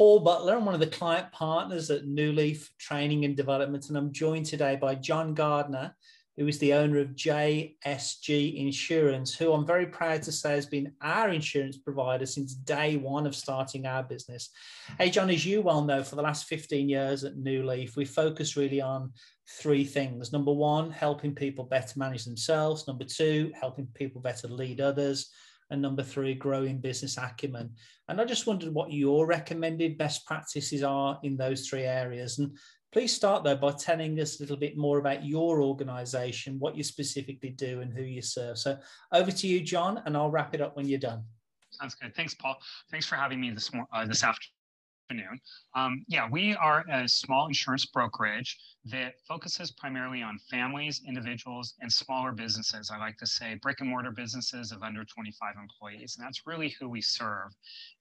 Paul Butler. I'm one of the client partners at Newleaf Training and Development, and I'm joined today by Jon Gardner, who is the owner of JSG Insurance, who I'm very proud to say has been our insurance provider since day one of starting our business. Hey, Jon, as you well know, for the last 15 years at Newleaf, we focus really on three things. Number one, helping people better manage themselves. Number two, helping people better lead others and number three, growing business acumen. And I just wondered what your recommended best practices are in those three areas. And please start though by telling us a little bit more about your organization, what you specifically do, and who you serve. So over to you, Jon, and I'll wrap it up when you're done. Sounds good. Thanks, Paul. Thanks for having me this, uh, this afternoon afternoon. Um, yeah, we are a small insurance brokerage that focuses primarily on families, individuals, and smaller businesses. I like to say brick and mortar businesses of under 25 employees. And that's really who we serve.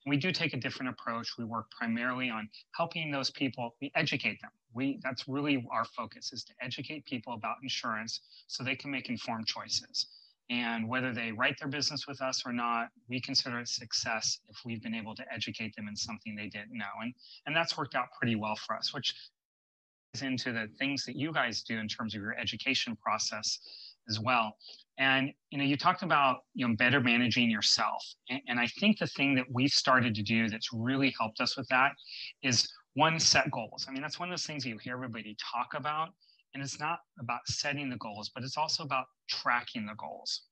And we do take a different approach. We work primarily on helping those people, we educate them. We, that's really our focus is to educate people about insurance so they can make informed choices. And whether they write their business with us or not, we consider it success if we've been able to educate them in something they didn't know. And, and that's worked out pretty well for us, which is into the things that you guys do in terms of your education process as well. And you know, you talked about you know better managing yourself. And, and I think the thing that we've started to do that's really helped us with that is one set goals. I mean, that's one of those things that you hear everybody talk about and it's not about setting the goals but it's also about tracking the goals.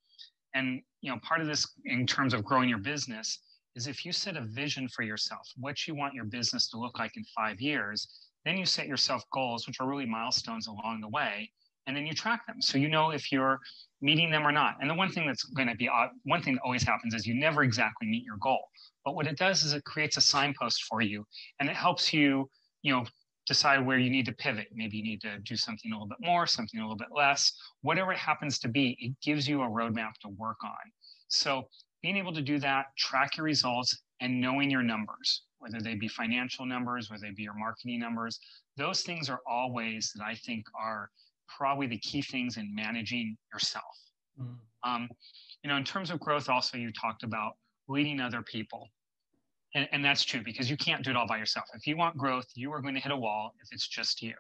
And you know part of this in terms of growing your business is if you set a vision for yourself what you want your business to look like in five years then you set yourself goals which are really milestones along the way and then you track them. So you know if you're meeting them or not. And the one thing that's going to be one thing that always happens is you never exactly meet your goal. But what it does is it creates a signpost for you and it helps you you know decide where you need to pivot. Maybe you need to do something a little bit more, something a little bit less, whatever it happens to be, it gives you a roadmap to work on. So being able to do that, track your results, and knowing your numbers, whether they be financial numbers, whether they be your marketing numbers, those things are all ways that I think are probably the key things in managing yourself. Mm. Um, you know, in terms of growth, also you talked about leading other people. And, and that's true because you can't do it all by yourself. If you want growth, you are going to hit a wall if it's just you.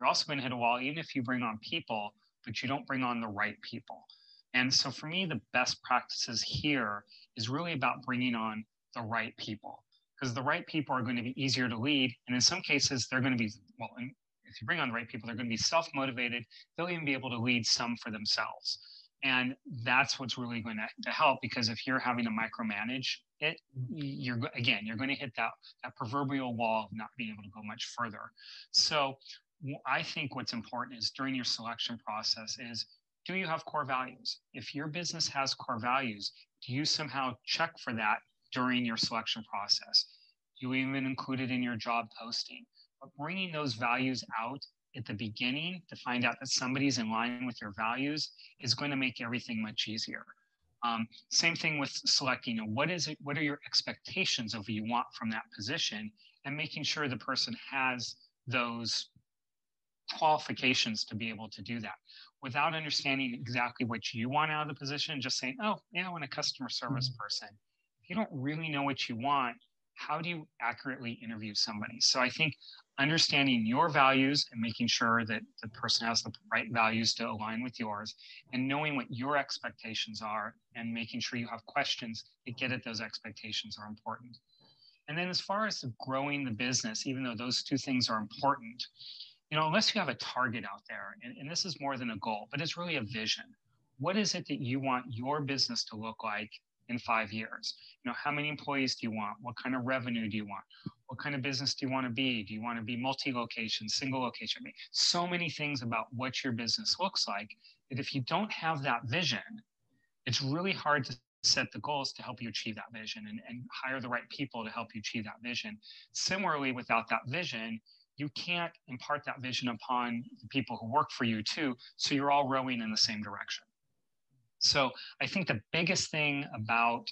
You're also going to hit a wall even if you bring on people, but you don't bring on the right people. And so for me, the best practices here is really about bringing on the right people because the right people are going to be easier to lead. And in some cases, they're going to be, well, if you bring on the right people, they're going to be self motivated. They'll even be able to lead some for themselves. And mm-hmm. that's what's really going to, to help because if you're having to micromanage it, you're again, you're going to hit that, that proverbial wall of not being able to go much further. So I think what's important is during your selection process is do you have core values? If your business has core values, do you somehow check for that during your selection process? Do you even include it in your job posting? But bringing those values out at the beginning to find out that somebody's in line with your values is going to make everything much easier. Um, same thing with selecting you know, what is it, what are your expectations of what you want from that position and making sure the person has those qualifications to be able to do that without understanding exactly what you want out of the position, just saying, oh, yeah, I want a customer service mm-hmm. person. If you don't really know what you want, how do you accurately interview somebody? So I think understanding your values and making sure that the person has the right values to align with yours and knowing what your expectations are and making sure you have questions to get at those expectations are important. And then as far as growing the business even though those two things are important you know unless you have a target out there and, and this is more than a goal but it's really a vision. What is it that you want your business to look like in five years? You know how many employees do you want? What kind of revenue do you want what kind of business do you want to be? Do you want to be multi-location, single location? I mean, so many things about what your business looks like that if you don't have that vision, it's really hard to set the goals to help you achieve that vision and, and hire the right people to help you achieve that vision. Similarly, without that vision, you can't impart that vision upon the people who work for you too. So you're all rowing in the same direction. So I think the biggest thing about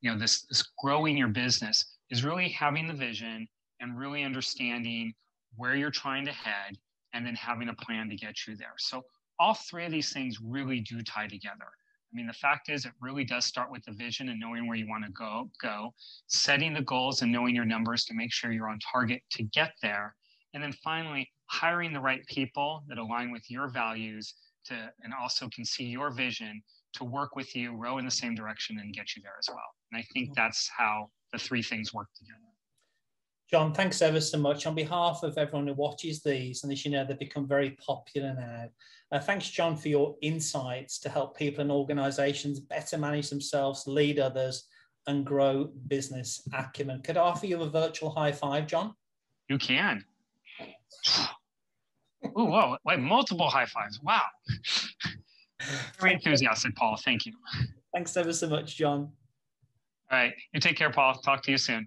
you know this, this growing your business is really having the vision and really understanding where you're trying to head and then having a plan to get you there. So all three of these things really do tie together. I mean, the fact is, it really does start with the vision and knowing where you want to go, go, setting the goals and knowing your numbers to make sure you're on target to get there. And then finally, hiring the right people that align with your values to, and also can see your vision to work with you, row in the same direction, and get you there as well. And I think mm-hmm. that's how the three things work together. Jon, thanks ever so much. On behalf of everyone who watches these, and as you know, they've become very popular now. Uh, thanks, Jon, for your insights to help people and organizations better manage themselves, lead others, and grow business acumen. Could I offer you a virtual high five, Jon? You can. Oh, whoa, wait, multiple high fives. Wow. Very enthusiastic, Paul. Thank you. Thanks ever so much, Jon. All right. You take care, Paul. Talk to you soon.